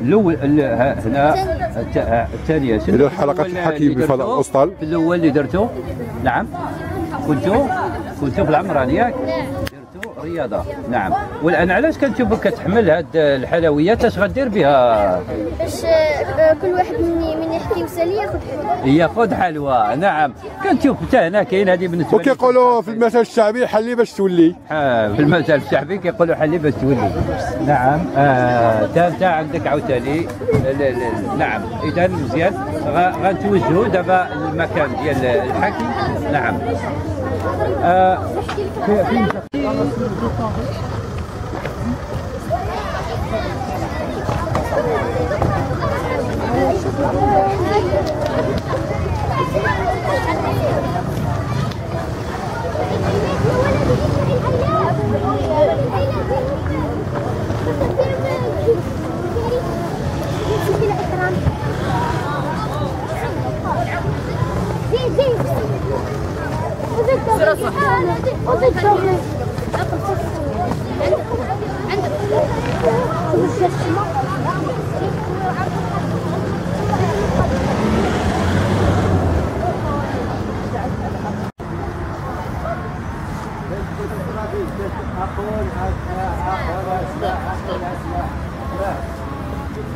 الأول هنا الثانية شنو؟ إلى حلقة الأول الحكي اللي بفضاء درتو؟ الأسطل. الأول اللي درتو نعم. كنتو؟ كنتو في العمرانية؟ درتو رياضه نعم. والآن علاش كنشوفك كتحمل هاد الحلويات؟ اش غدير بها؟ باش آه، كل واحد مني من يحكي وسالي ياخذ حلوة ياخذ حلوى. نعم. كنشوف حتى هنا كاين هذه بالنسبة. وكيقولوا في المثل الشعبي حلي باش تولي. آه، في المثل الشعبي كيقولوا حلي باش تولي. نعم. آه تا تا عندك عاوتاني. نعم. إذا مزيان. غنتوجهوا دابا المكان ديال الحكي. نعم. آه في- في-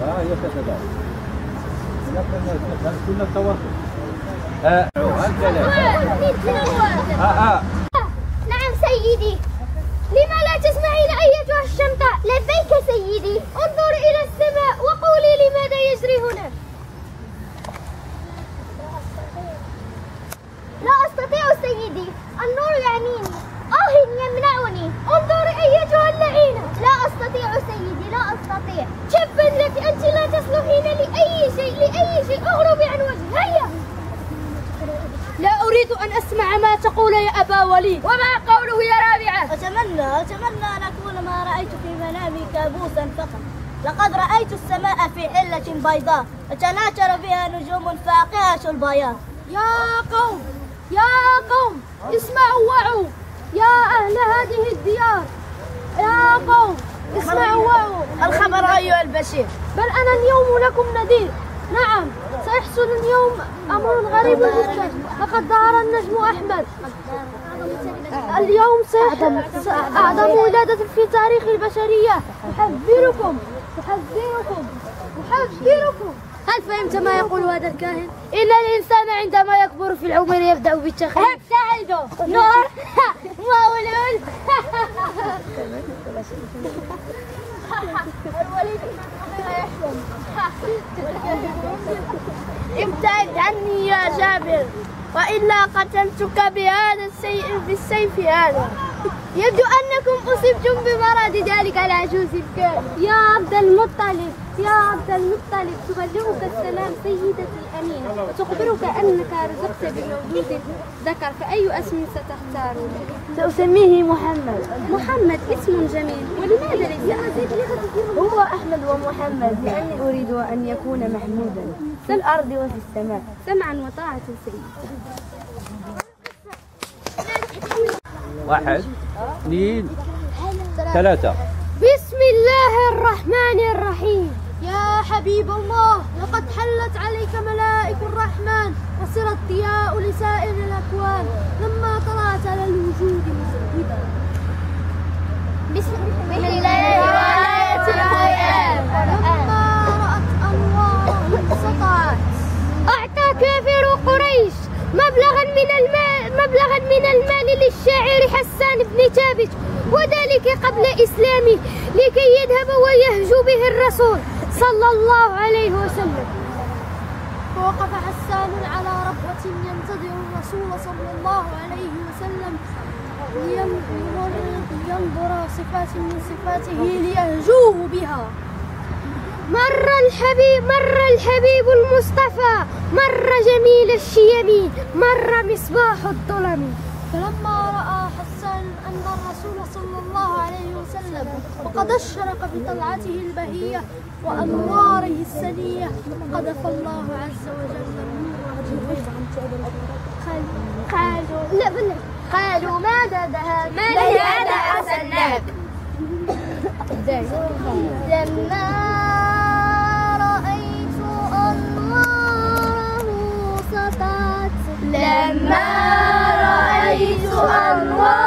آه، يا ساتر. كنا التواصل نعم سيدي. لما لا تسمعين أيتها الشمطة لبيك سيدي. انظري إلى السماء وقولي لماذا يجري هنا لا أستطيع سيدي النور يعنيني آه يمنعني انظري أيتها اللعينة لا أستطيع سيدي لا أستطيع تبا لك أنت لا تصلحين لأي شيء لأي شيء اغربي عن وجهي هيا لا أريد أن أسمع ما تقول يا أبا وليد. وما قوله يا رابعة. أتمنى أتمنى أن أكون ما رأيت في منامي كابوسا فقط. لقد رأيت السماء في حلة بيضاء. تناثر فيها نجوم فاقعة البياض. يا قوم يا قوم اسمعوا وعوا. يا أهل هذه الديار. يا قوم اسمعوا وعوا. الخبر أيها البشير. بل أنا اليوم لكم نذير. نعم سيحصل اليوم أمر غريب جدا. لقد ظهر النجم أحمد. اليوم سيحدث أعظم ولادة في تاريخ البشرية. أحذركم. أحذركم. أحذركم. هل فهمت ما يقول هذا الكاهن؟ إن الإنسان عندما يكبر في العمر يبدأ بالتخيل. ابتعدوا نور. مولود ابتعد عني يا جابر. وإلا قتلتك بهذا السيء بالسيف هذا. يبدو أنكم أصبتم بمرض ذلك العجوز الكامل يا عبد المطلب يا عبد المطلب تبلغك السلام سيدتي. الأمينة وتخبرك أنك رزقت بمولود ذكر فأي اسم ستختار؟ سأسميه محمد. محمد اسم جميل. ولماذا ليس؟ هو أحمد ومحمد لأني أريد أن يكون محمودا في الأرض وفي السماء. سمعا وطاعة سيدي. واحد اثنين ثلاثة. بسم الله الرحمن الرحيم. يا حبيب الله لقد حلت عليك ملائك الرحمن وصرت ضياء لسائر الأكوان. لما طلعت على الوجود مسودا بسم الله وآية القرآن لما رأت أنواره سطعت أعطى كافر قريش مبلغا من المال مبلغا من المال للشاعر حسان بن ثابت وذلك قبل إسلامه لكي يذهب ويهجو به الرسول. صلى الله عليه وسلم. فوقف حسان على ربوة ينتظر الرسول صلى الله عليه وسلم. لين- لينظر صفات من صفاته ليهجوه بها. مر الحبيب مر الحبيب المصطفى. مر جميل الشيم. مر مصباح الظلم. فلما رأى حسان أن الرسول صلى الله عليه وسلم وقد أشرق بطلعته البهية وأنواره السنية قذف الله عز وجل. قالوا لا بالله قالوا ماذا ذهب؟ ماذا أرسلناك لما رأيت أنواره سطعت. لما رأيت أنواره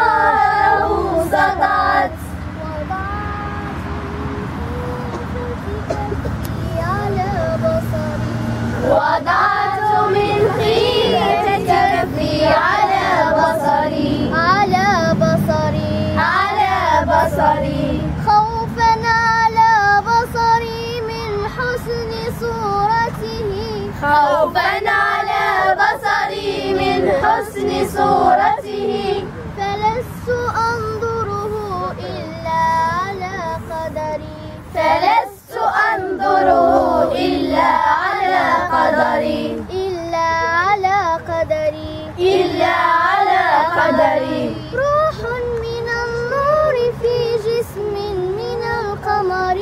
من حسن صورته. فلست أنظره إلا على قدري. فلست أنظره إلا على قدري. إلا على قدري. إلا على قدري. روح من النور في جسم من القمر.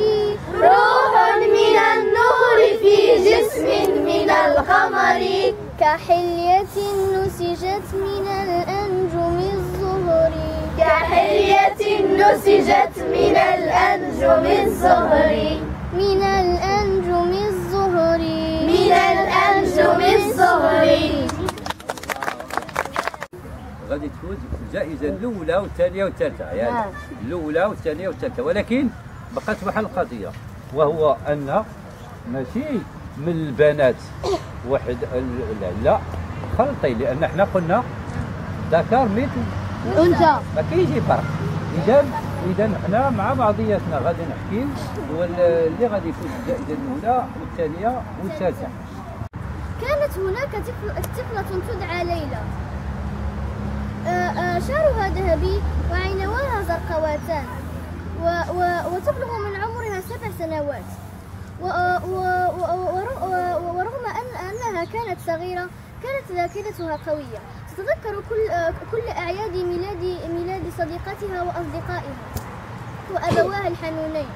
روح من النور في جسم من القمر. كحلية نسجت من الأنجم الزهر كحلية نسجت من الأنجم الزهر من الأنجم الزهر من الأنجم الزهر غادي تفوز بالجائزه الأولى والثانية والثالثة يعني الأولى والثانية والثالثة. ولكن بقات واحد القضية وهو أن ماشي من البنات. واحد ال- لا, خلطي لأن إحنا قلنا ذكر مثل. أنثى. ما كيجي فرق؟ إذا إذا إحنا مع بعضياتنا غادي نحكي هو ال- اللي غادي يفوز بالجائزه الأولى والثانية والثالثة. كانت هناك طفل طفلة تدعى ليلى. شعرها ذهبي وعينواها زرقاوتان و- و- وتبلغ من عمرها سبع سنوات. ورغم أن أنها كانت صغيرة كانت ذاكرتها قوية. تتذكر كل كل أعياد ميلاد ميلاد صديقتها وأصدقائها وأبواها الحنونين.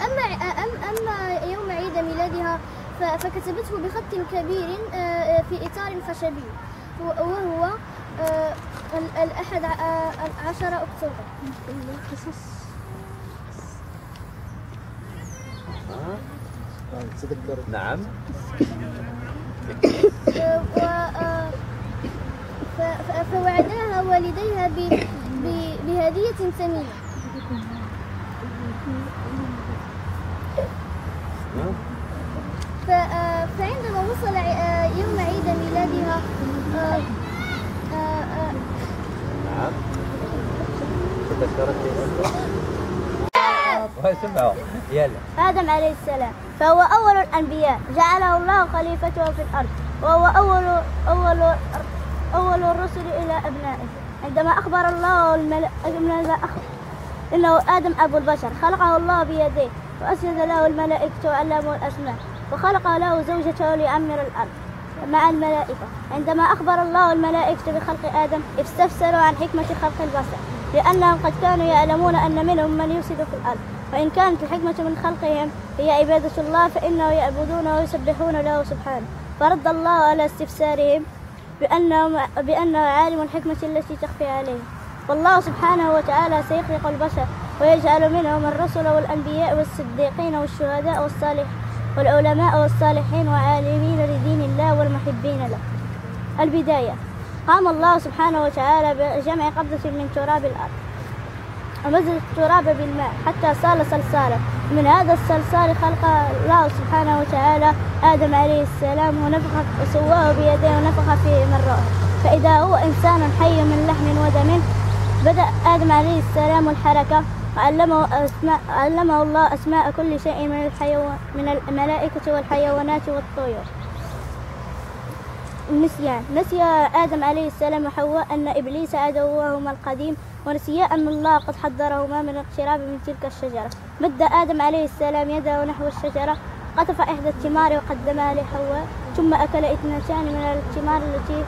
أما أم أما يوم عيد ميلادها فكتبته بخط كبير آه، في إطار خشبي و- وهو آه، ال- الأحد عشر أكتوبر. نعم. و- ف- ف- فوعدها والديها بهدية ثمينة آه، فعندما وصل ع- آه، يوم عيد ميلادها آه، نعم. تذكرت؟ يلا. آدم عليه السلام فهو أول الأنبياء جعله الله خليفته في الأرض وهو أول أول أول الرسل إلى أبنائه. عندما أخبر الله الملائكة إنه آدم أبو البشر خلقه الله بيديه وأسجد له الملائكة وعلمه الأسماء وخلق له زوجته ليعمر الأرض مع الملائكة. عندما أخبر الله الملائكة بخلق آدم استفسروا عن حكمة خلق البشر لأنهم قد كانوا يعلمون أن منهم من يفسد في الأرض. وإن كانت الحكمة من خلقهم هي عبادة الله فإنه يعبدونه ويسبحون له سبحانه. فرد الله على استفسارهم بأنه, بأنه عالم الحكمة التي تخفي عليه. والله سبحانه وتعالى سيخلق البشر ويجعل منهم الرسل والأنبياء والصديقين والشهداء والصالح والعلماء والصالحين وعالمين لدين الله والمحبين له. البداية. قام الله سبحانه وتعالى بجمع قبضة من تراب الأرض. ومزج التراب بالماء حتى صار صلصالا من هذا الصلصال خلق الله سبحانه وتعالى آدم عليه السلام ونفخ وسواه بيديه ونفخ فيه من روحه. فإذا هو إنسان حي من لحم ودم بدأ آدم عليه السلام الحركة وعلمه أسماء علمه الله أسماء كل شيء من الحيوان من الملائكة والحيوانات والطيور. النسيان نسي آدم عليه السلام وحواء أن إبليس عدوهما القديم ونسيا أن الله قد حذرهما من الاقتراب من تلك الشجرة. مد آدم عليه السلام يده نحو الشجرة قطف إحدى الثمار وقدمها لحواء ثم أكل اثنتان من الثمار التي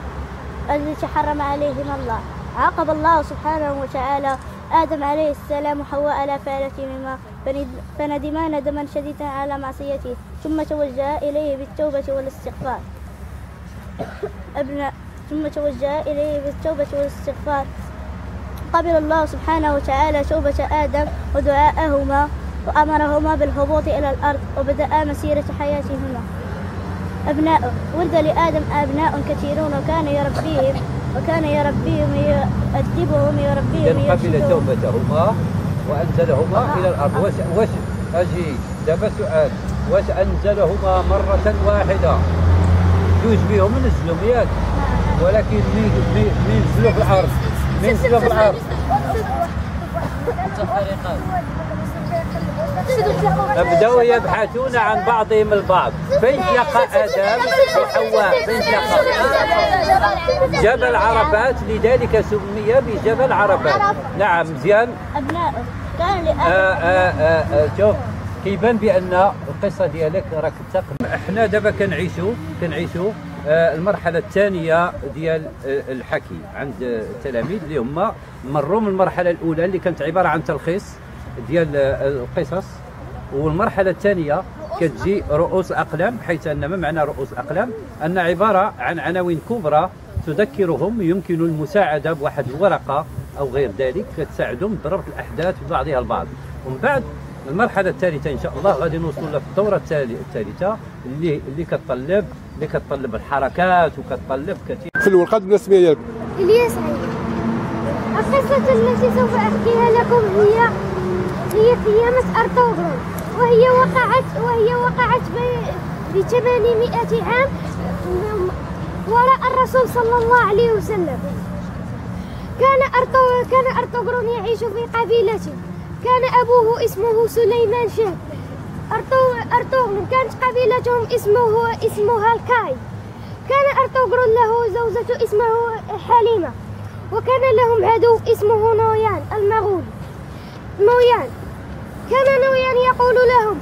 التي حرم عليهما الله. عاقب الله سبحانه وتعالى آدم عليه السلام وحواء على فعلتهما فند- فندما ندما شديدا على معصيته ثم توجه إليه بالتوبة والاستغفار. أبناء ثم توجه إليه بالتوبة والاستغفار. قبل الله سبحانه وتعالى توبة آدم ودعاءهما وأمرهما بالهبوط إلى الأرض وبدأ مسيرة حياتهما. أبناء ولد لآدم أبناء كثيرون وكان يربيهم وكان يربيهم يؤدبهم يربيهم إذا قبل. توبتهما وأنزلهما إلى الأرض. واش واش أجي دابا سؤال. واش أنزلهما مرة واحدة. جوج بهم نزلوا ياك ولكن مين مين مين نزلوا في الأرض. الفريقان بدأوا يبحثون عن بعضهم البعض. فانشق آدم وحواء. فانشق جبل عرفات لذلك سمي بجبل عرفات. نعم مزيان أبنائه كان آه آه آه شوف كيبان بأن القصة ديالك راك تقم إحنا دابا كنعيشوا كنعيشوا المرحلة الثانية ديال آه الحكي. عند التلاميذ اللي هما مروا من المرحلة الأولى اللي كانت عبارة عن تلخيص ديال آه القصص. والمرحلة الثانية كتجي رؤوس أقلام حيث أن ما معنى رؤوس أقلام؟ أن عبارة عن عناوين كبرى تذكرهم يمكن المساعدة بواحد الورقة أو غير ذلك كتساعدهم بربط الأحداث ببعضها البعض. ومن بعد المرحلة الثالثة إن شاء الله غادي نوصلوا في التالي- الثالثة اللي اللي كتطلب اللي كتطلب الحركات وكتطلب كثير في الورقه بلا السميه ديالك إلياس علي القصة التي سوف أحكيها لكم هي هي قيامة أرطغرل وهي وقعت وهي وقعت ب 800 عام وراء الرسول صلى الله عليه وسلم. كان أرطو كان أرطغرل يعيش في قبيلته كان أبوه اسمه سليمان شهب أرطغرل كانت قبيلتهم اسمه اسمها الكاي. كان أرطغرل له زوجة اسمه حليمة وكان لهم عدو اسمه نويان المغول. نويان. كان نويان يقول لهم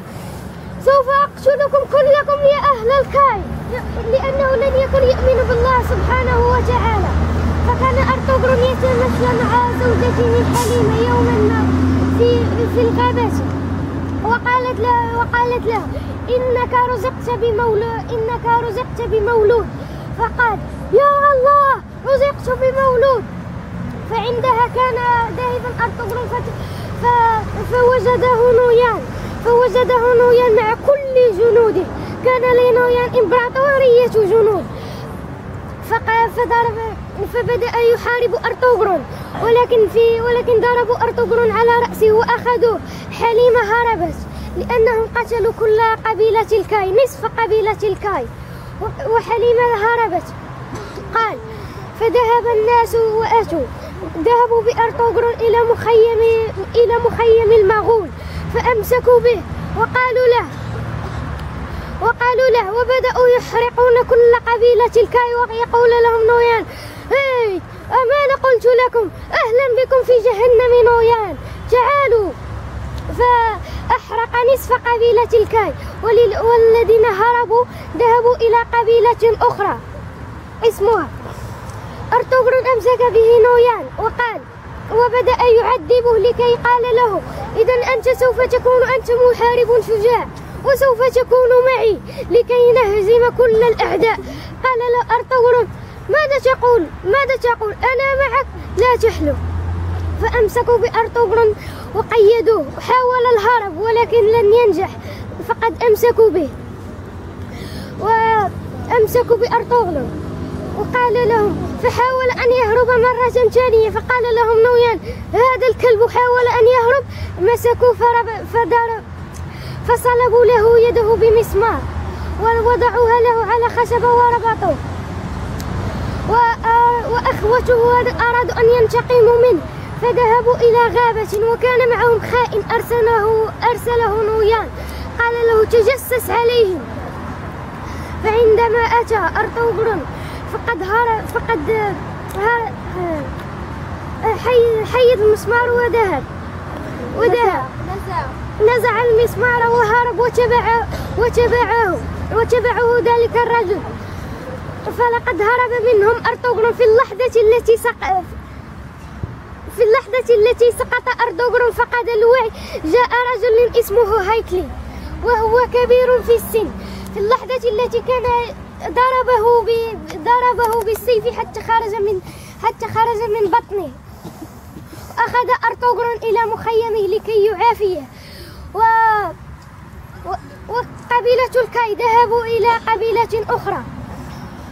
سوف أقتلكم كلكم يا أهل الكاي لأنه لن يكن يؤمن بالله سبحانه وتعالى. فكان أرطغرل يتمشى مع زوجته حليمة يوما ما في في الغابة. وقالت له وقالت له إنك رزقت بمولود إنك رزقت بمولود. فقال يا الله رزقت بمولود. فعندها كان ذاهبا أرطغرل فوجده نويان فوجده نويان مع كل جنوده. كان لنويان إمبراطورية جنود. فق- فضرب فبدأ يحارب أرطغرل. ولكن في ولكن ضربوا أرطغرل على رأسه وأخذوه حليمة هربت لأنهم قتلوا كل قبيلة الكاي نصف قبيلة الكاي. وحليمة هربت قال فذهب الناس وأتوا. ذهبوا بأرطغرل إلى مخيم إلى مخيم المغول فأمسكوا به وقالوا له وقالوا له وبدأوا يحرقون كل قبيلة الكاي ويقول لهم نويان هاي أما قلت لكم أهلا بكم في جهنم نويان تعالوا. فأحرق نصف قبيلة الكاي والذين هربوا ذهبوا إلى قبيلة أخرى. اسمها أرطغرل أمسك به نويان وقال وبدأ يعذبه لكي قال له إذا أنت سوف تكون أنت محارب شجاع وسوف تكون معي لكي نهزم كل الأعداء. قال له أرطغرل ماذا تقول؟ ماذا تقول؟ أنا معك لا تحلم فأمسكوا بأرطغرل وقيدوه وحاول الهرب ولكن لن ينجح. فقد أمسكوا به. وأمسكوا بأرطغرل وقال لهم فحاول أن يهرب مرة ثانية. فقال لهم نويان هذا الكلب حاول أن يهرب. مسكوا فضرب فصلبوا له يده بمسمار. ووضعوها له على خشبة وربطوه. وأخوته أرادوا أن ينتقموا منه. فذهبوا إلى غابة وكان معهم خائن أرسله أرسله نويان. قال له تجسس عليهم. فعندما أتى أرطغرل فقد هرب فقد حي حيد المسمار وذهب. وذهب. نزع المسمار وهرب وتبع وتبعه وتبعه ذلك الرجل. فلقد هرب منهم أرطغرل في اللحظة التي سق... في اللحظة التي سقط أرطغرل فقد الوعي. جاء رجل اسمه هايكلي وهو كبير في السن. في اللحظة التي كان ضربه. ضربه بالسيف حتى خرج من حتى خرج من بطنه. أخذ أرطغرل إلى مخيمه لكي يعافيه. و... و... وقبيلة الكاي ذهبوا إلى قبيلة أخرى.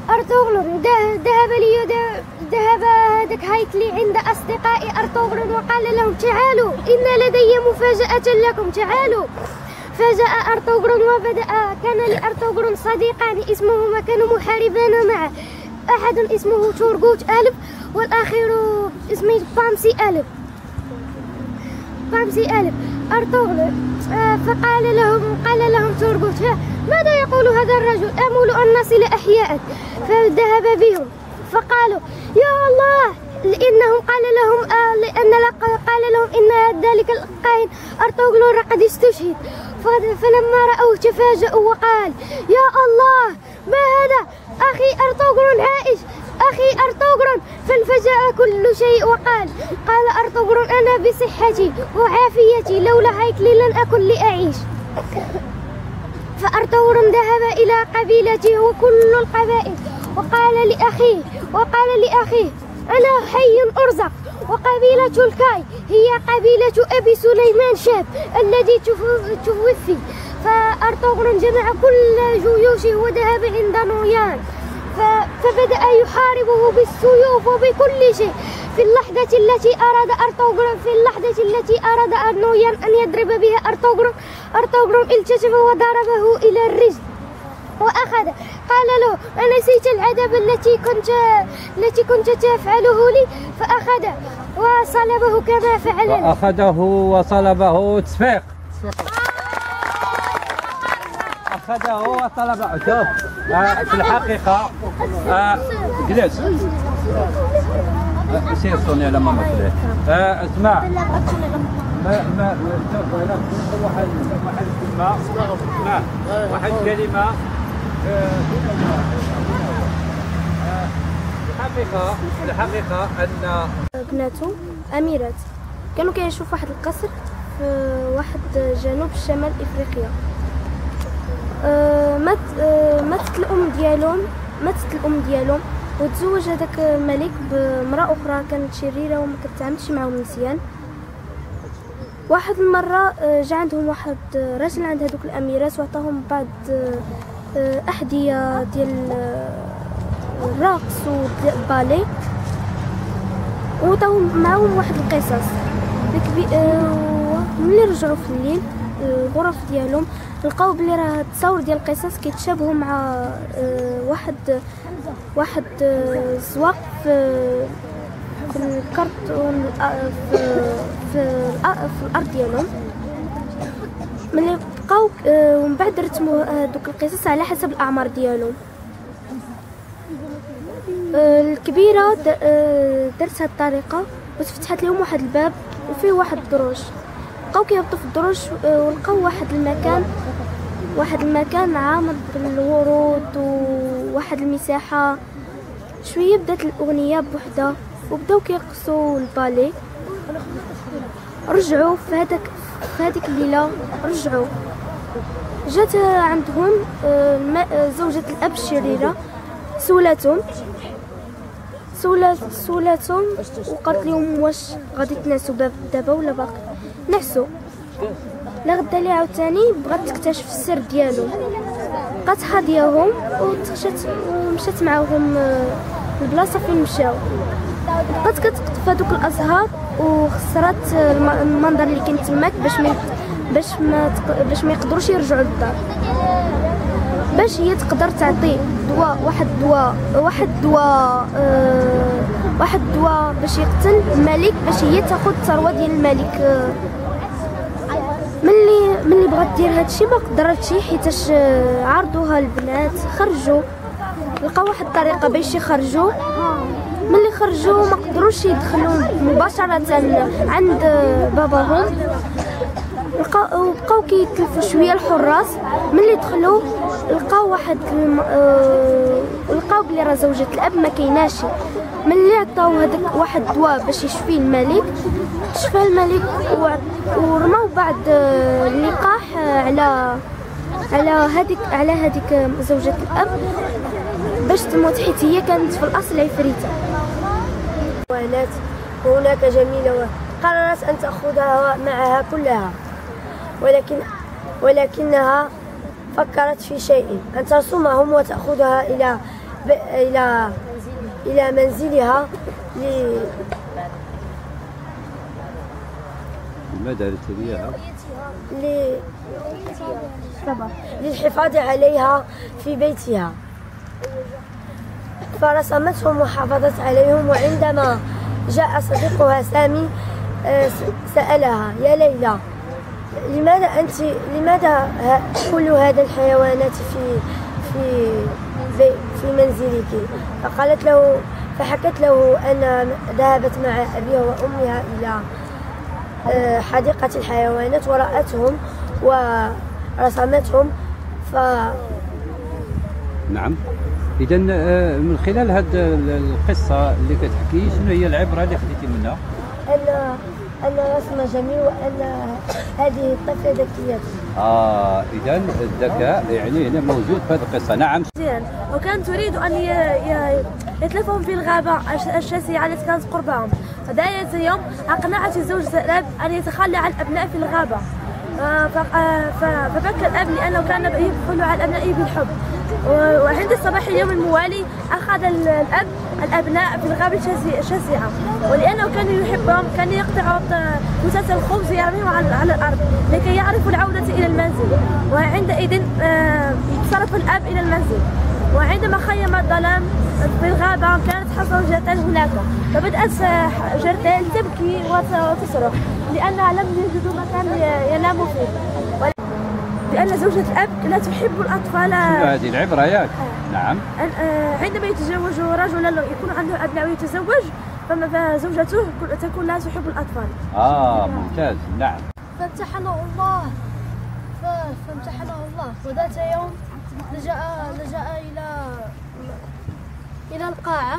أرطغرل. ذهب لي ذهب هذاك هايكلي عند أصدقاء أرطغرل وقال لهم تعالوا إن لدي مفاجأة لكم تعالوا. فجاء أرطغرل وبدأ كان لأرطغرل صديقان اسمهما كانوا محاربان معه. أحد اسمه تورغوت ألف والآخر اسمه بامسي ألف. بامسي ألف. أرطغرل فقال لهم قال لهم تربت ماذا يقول هذا الرجل؟ آمل أن نصل أحياء فذهب بهم. فقالوا يا الله لأنهم قال لهم آه لأن لق- قال لهم إن ذلك القائن أرطغرل قد استشهد. فلما رأوه تفاجأوا وقال يا الله ما هذا؟ أخي أرطغرل عائش أخي أرطغرل فانفجأ كل شيء وقال قال أرطغرل أنا بصحتي وعافيتي لولا هيكلي لن أكن لأعيش. فأرطغرل ذهب إلى قبيلته وكل القبائل وقال لأخيه وقال لأخيه أنا حي أرزق. وقبيلة الكاي هي قبيلة أبي سليمان شاب الذي توفي. فأرطغرل جمع كل جيوشه وذهب عند نويان. فبدأ يحاربه بالسيوف وبكل شيء. في اللحظة التي أراد أرطغرل في اللحظة التي أراد أرنويان أن يضرب بها أرطغرل أرطغرل التزم وضربه إلى الرجل وأخذ. قال له أنسيت العذاب التي كنت التي كنت تفعله لي؟ فأخذ. وصلبه كما فعل. وأخذه وصلبه. تصفيق أخذه وصلبه شوف آه، في الحقيقة آه، جلس آه، سير صوني على ماما اسمع. ما ما واحد واحد كلمة. واحد كلمة الحقيقة الحقيقة أن بناته أميرات كانوا كيعيشوا في واحد القصر في واحد جنوب شمال إفريقيا. مات آه، ماتت الأم ديالهم ماتت الأم ديالهم. وتزوج هذاك الملك بامرأة أخرى كانت شريرة وما كتعاملش معاهم مزيان واحد المرة آه، جا عندهم واحد راجل عند هذوك الأميرات وعطاهم بعض أحذية ديال الرقص والبالي وعطاهم معاهم واحد القصص. ملي رجعوا في الليل الغرف ديالهم لقاو بلي راه التصاور ديال القصص كيتشابهوا مع آه، واحد واحد آه، الزواق في في الكرتون آه، في في, في الأرض ديالهم. ملي بقاو آه، ومن بعد رتموا هذوك القصص على حسب الأعمار ديالهم. آه، الكبيرة د- آه، درت هاد الطريقة وتفتحت لهم واحد الباب وفيه واحد الدروج. بقاو كيهبطوا في الدروج آه، ولقاو واحد المكان واحد المكان عامر بالورود وواحد المساحة. شوية بدات الأغنية بوحدها وبداو كيرقصوا البالي. رجعوا في هذاك في هذيك الليلة رجعوا. جات عندهم آه، آه، زوجة الأب الشريرة سولاتهم. سولات سولاتهم وقالت لهم واش غادي تنعسوا باب دابا ولا باقي؟ نعسوا لا غدا لي عاوتاني بغات تكتشف السر ديالو. بقات حاضياهم وتخشت ومشات معاهم آه، البلاصة فين مشاو. بقات كتقطف هذوك الأزهار وخسرات آه، الم- المنظر اللي كان تماك باش باش ما باش ما يقدروش يرجعوا للدار. باش هي تقدر تعطي دواء واحد الدواء واحد الدواء آه واحد الدواء باش يقتل الملك باش هي تاخذ الثروه ديال الملك. آه ملي ملي بغات دير هادشي ما قدرتش حيتاش آه، عرضوها البنات خرجوا. لقاو واحد الطريقة باش يخرجوا. ملي خرجوا ما قدروش يدخلوا مباشرة عند باباهم. لقاو بقاو كيتلفوا شوية الحراس. ملي دخلوا لقاو واحد الم... آه... لقاو بلي راه زوجة الأب ما كايناش. ملي عطاو هذاك واحد الدواء باش يشفي الملك شفى الملك و... ورماو بعد آه، اللقاح آه، على على هذيك على هذيك آه، زوجة الأب باش تموت. حيت هي كانت في الأصل عفريتة. وهنات وهناك جميلة قررت أن تأخذها معها كلها. ولكن ولكنها فكرت في شيء. أن تصومهم وتأخذها إلى ب... إلى إلى منزلها ل... لي إياها؟ ل... للحفاظ عليها في بيتها. فرسمتهم وحافظت عليهم وعندما جاء صديقها سامي آه، سألها يا ليلى لماذا أنت لماذا كل هذا الحيوانات في في بي- في منزلك؟ فقالت له فحكت له أن ذهبت مع أبيها وأمها إلى آه، حديقة الحيوانات ورأتهم ورسمتهم. ف نعم. اذا من خلال هذه القصة اللي كتحكي شنو هي العبرة اللي خديتي منها؟ أن أن الرسم جميل وأن هذه الطفلة ذكية. آه اذا الذكاء يعني هنا موجود في هذه القصة. نعم. وكانت تريد ي- يتلفهم في الغابة الش- الشاسعة التي كانت قربهم. فذات يوم أقنعت الزوج الأب أن يتخلى عن الأبناء في الغابة. آه، آه، فبكى الأب لأنه كان يدخل على الأبناء بالحب. وعند صباح اليوم الموالي أخذ ال- الأب الأبناء في الغابة الشاسع- الشاسعة ولأنه كان يحبهم كان يقطع مسلسل الخبز ويرميه على الأرض لكي يعرفوا العودة إلى المنزل. وعندئذ آه، صرف الأب إلى المنزل. وعندما خيم الظلام في الغابة كانت حصل جرتان هناك. فبدأت جرتان تبكي وت- وتصرخ لأنها لم يجدوا مكان ي- يناموا فيه. لأن زوجة الأب لا تحب الأطفال. هذه العبرة ياك. نعم. أن- آه، عندما يتزوج رجلا يكون عنده أبناء ويتزوج فزوجته كل- تكون لا تحب الأطفال. آه ممتاز. نعم. فامتحنه الله. فامتحنه الله. وذات يوم لجأ لجأ إلى إلى القاعة.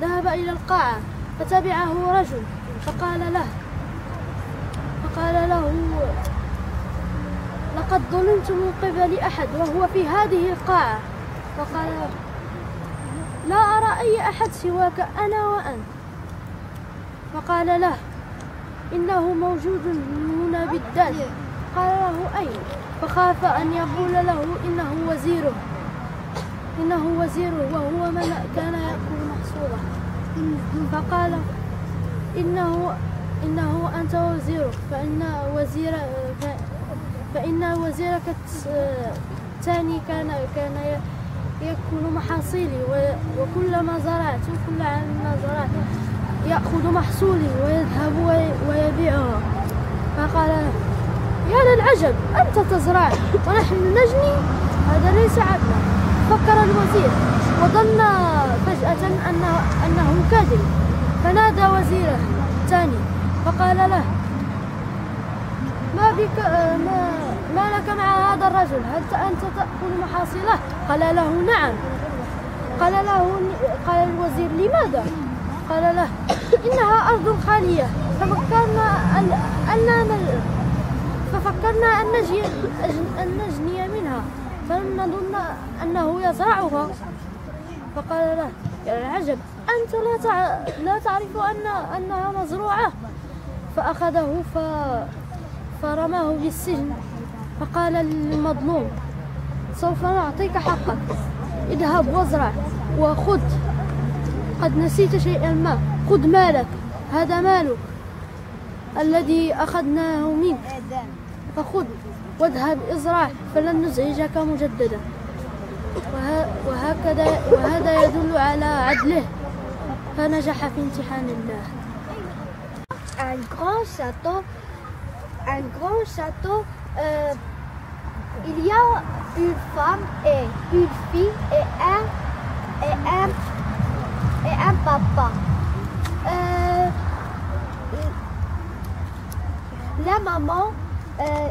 ذهب إلى القاعة فتبعه رجل فقال له فقال له لقد ظلمت من قبل أحد وهو في هذه القاعة. فقال لا أرى أي أحد سواك أنا وأنت. فقال له إنه موجود هنا بالذات قال له أين؟ فخاف أن يقول له إنه وزيره إنه وزيره وهو من كان يأكل محصوله فقال إنه إنه أنت وزيرك فإن وزير فإن وزيرك الثاني كان كان ي- يأكل محاصيلي وكلما زرعت كل عام زرعت يأخذ محصولي ويذهب وي- ويبيعه. فقال يا للعجب أنت تزرع ونحن نجني؟ هذا ليس عدلا. فكر الوزير وظن فجأة أنه, أنه كاذب. فنادى وزيره الثاني فقال له ما بك ما, ما لك مع هذا الرجل. هل أنت تأكل محاصيله؟ قال له نعم. قال له قال الوزير لماذا؟ قال له إنها أرض خالية. ففكرنا أن ففكرنا أن نجي أن نجني منها. فلم نظن أنه يزرعها. فقال له يا العجب أنت لا. لا تعرف أن أنها مزروعة. فأخذه ف... فرماه بالسجن فقال للمظلوم سوف نعطيك حقك اذهب وازرع وخذ قد نسيت شيئا ما خذ مالك هذا مالك الذي أخذناه منك فخذ واذهب ازرع فلن نزعجك مجددا. وه- وهكذا وهذا يدل على عدله فنجح في امتحان الله. un grand château, un grand château, euh, il y a une femme et une fille et un, et un, et un papa. Euh, la maman, euh,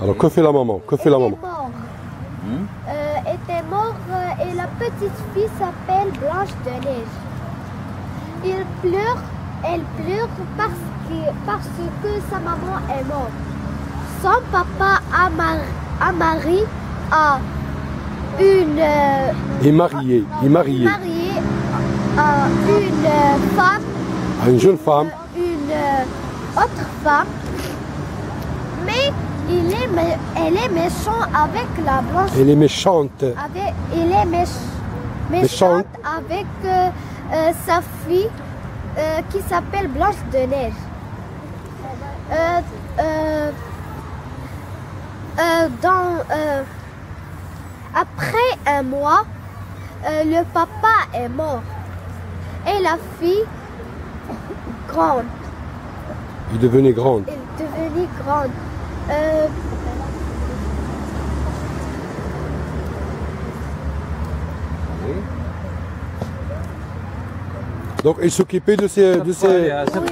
Alors que fait la maman? Que fait la maman? mort. Euh, était mort et la petite fille s'appelle Blanche de Neige. Il pleure, elle pleure parce que, parce que sa maman est morte. Son papa a, mar- a marié à une euh, Il est marié, il est marié marié à une euh, femme, à une jeune femme. une euh, autre femme, mais il est, elle est méchant avec la blanche Elle est méchante. avec, il est méch- Méchante. méchante avec euh, euh, sa fille euh, qui s'appelle Blanche de Neige. Euh, dans, après un mois, le papa est mort. et la fille grande. Il devenait grande. Elle devenait grande. Donc il s'occupait de ses, de ses,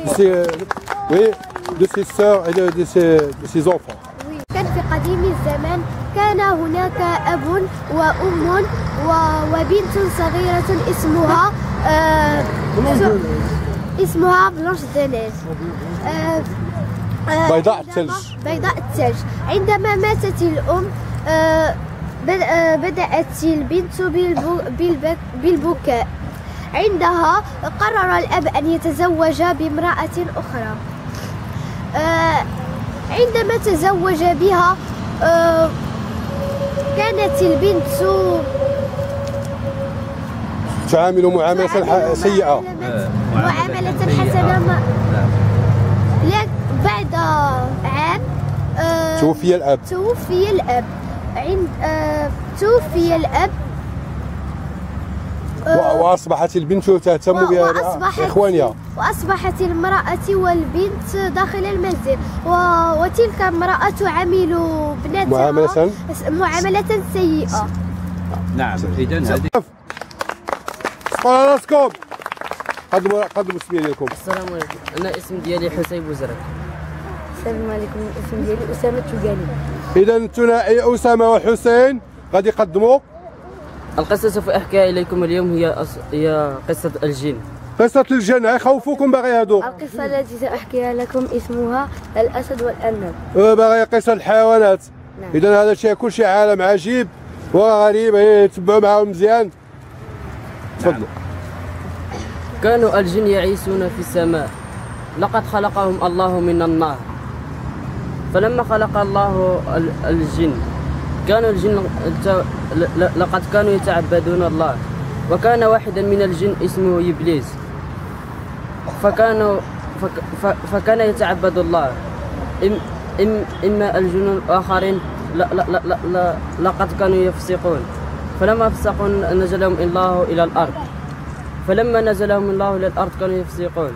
de ses, euh, oui, de ses sœurs et de, de ses, de ses enfants. كان في قديم الزمان كان هناك أب وأم و- وبنت صغيرة اسمها آه، اسمها بلانش دينيز. آه، آه، بيضاء الثلج. بيضاء الثلج. عندما ماتت الأم بد- بدأت البنت بالبكاء. عندها قرر الأب أن يتزوج بامرأة أخرى. آه، عندما تزوج بها آه، كانت البنت تعامل معاملة سيئة. معاملة- حسنة. لك بعد عام آه، توفي الأب. توفي الأب. عند توفي الأب. و- وأصبحت البنت تهتم بها- إخوانها وأصبحت المرأة والبنت داخل المنزل و- وتلك المرأة تعامل ابنتها معاملة؟ معاملة سيئة. نعم إذا هذه سقوا على راسكم. قدموا قدموا السمية ديالكم السلام عليكم. أنا اسم ديالي حسين بوزرك. السلام عليكم. الاسم ديالي أسامة توغاني إذا الثنائي أسامة وحسين غادي يقدموا. القصة سوف احكيها إليكم اليوم هي أص... هي قصة الجن. قصة الجنة يخوفوكم باغي هادو. القصة التي ساحكيها لكم اسمها الأسد والارنب آه، باغي قصة الحيوانات. نعم. إذا هذا شيء كل شيء عالم عجيب وغريب تبعوا معاهم مزيان. تفضلوا كانوا الجن يعيشون في السماء. لقد خلقهم الله من النار. فلما خلق الله ال- الجن كانوا الجن لقد كانوا يتعبدون الله. وكان واحدا من الجن اسمه إبليس. فكانوا فكان يتعبد الله. إم إم إما الجن الآخرين لا لا لا لا لا لقد كانوا يفسقون. فلما فسقوا نزلهم الله إلى الأرض. فلما نزلهم الله إلى الأرض كانوا يفسقون.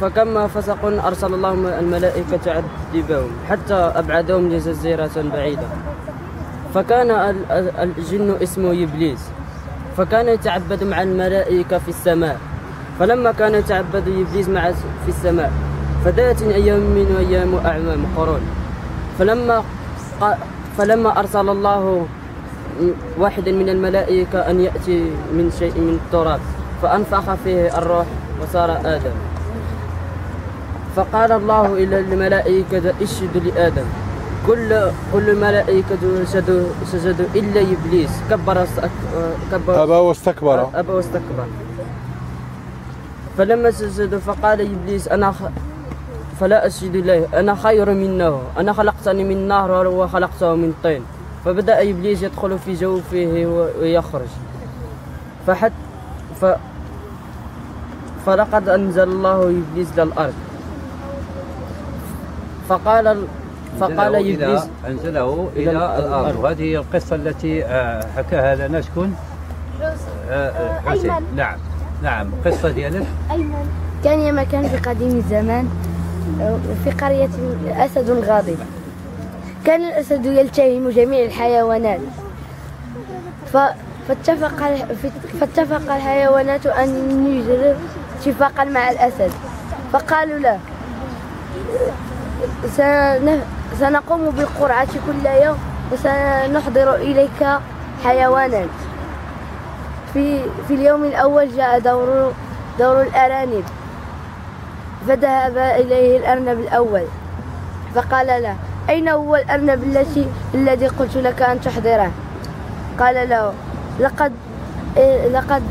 فكما فسقوا أرسل الله الملائكة تعذبهم حتى أبعدهم لجزيرة بعيدة. فكان ال- ال- الجن اسمه إبليس. فكان يتعبد مع الملائكة في السماء. فلما كان يتعبد إبليس مع في السماء فدات أيام من أيام أعوام قرون. فلما فلما أرسل الله واحدا من الملائكة أن يأتي من شيء من التراب فأنفخ فيه الروح وصار آدم. فقال الله إلى الملائكة اشهدوا لآدم. كل كل الملائكة سجدوا سجدوا إلا إبليس. كبر كبر أبا واستكبر. أبى واستكبر. فلما سجدوا فقال إبليس أنا خ... فلا أسجد له أنا خير منه. أنا خلقتني من نار وهو خلقته من طين. فبدأ إبليس يدخل في جوفه ويخرج. فحت ف... فلقد أنزل الله إبليس إلى الأرض. فقال ال- فقال إبليس إلى أنزله إلى إلى الأرض. وهذه هي القصة التي آه، حكاها لنا. شكون؟ آه، آه، حسين. أيمن. نعم. نعم. قصة ديالك أيمن. كان يا مكان في قديم الزمان في قرية أسد غاضب. كان الأسد يلتهم جميع الحيوانات. ف... فاتفق فاتفق الحيوانات أن يجروا اتفاقا مع الأسد. فقالوا له سن... سنقوم بالقرعة كل يوم وسنحضر إليك حيوانا. في في اليوم الأول جاء دور دور الأرانب. فذهب إليه الأرنب الأول. فقال له أين هو الأرنب الذي الذي قلت لك أن تحضره؟ قال له لقد لقد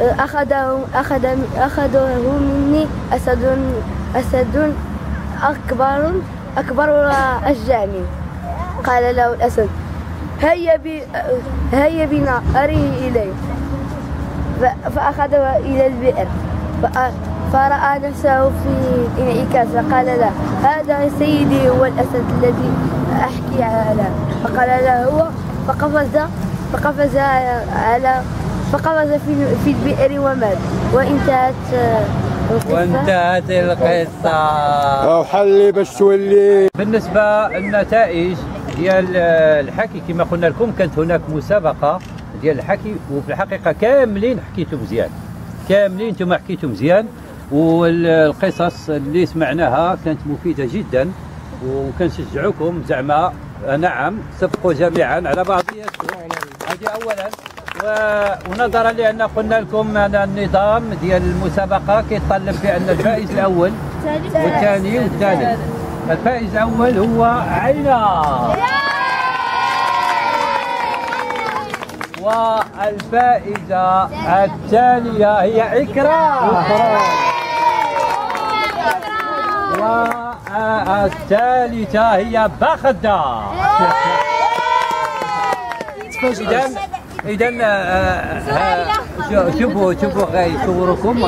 أخذه أخذ أخذه مني أسد أسد أكبر أكبر أشجعني قال له الأسد هيا بي هيا بنا أريه إليه ف- فأخذه إلى البئر فرأى نفسه في انعكاس فقال له هذا سيدي هو الأسد الذي أحكي له فقال له هو؟ فقفز فقفز على فقفز في البئر ومات وانتهت وانتهت القصة. أو حلي باش تولي بالنسبة للنتائج ديال الحكي كما قلنا لكم كانت هناك مسابقة ديال الحكي وفي الحقيقة كاملين حكيتوا مزيان. كاملين أنتم حكيتوا مزيان والقصص اللي سمعناها كانت مفيدة جدا وكنشجعوكم زعما. نعم صفقوا جميعا على بعضياتكم هذه اولا. ونظرا لأن قلنا لكم ان النظام ديال المسابقة كيتطلب بان الفائز الأول والثاني. والثالث الفائز الأول هو عينا والفائزة الثانية هي عكرام والثالثة هي اذا اذا شوفوا شوفوا غيصوركم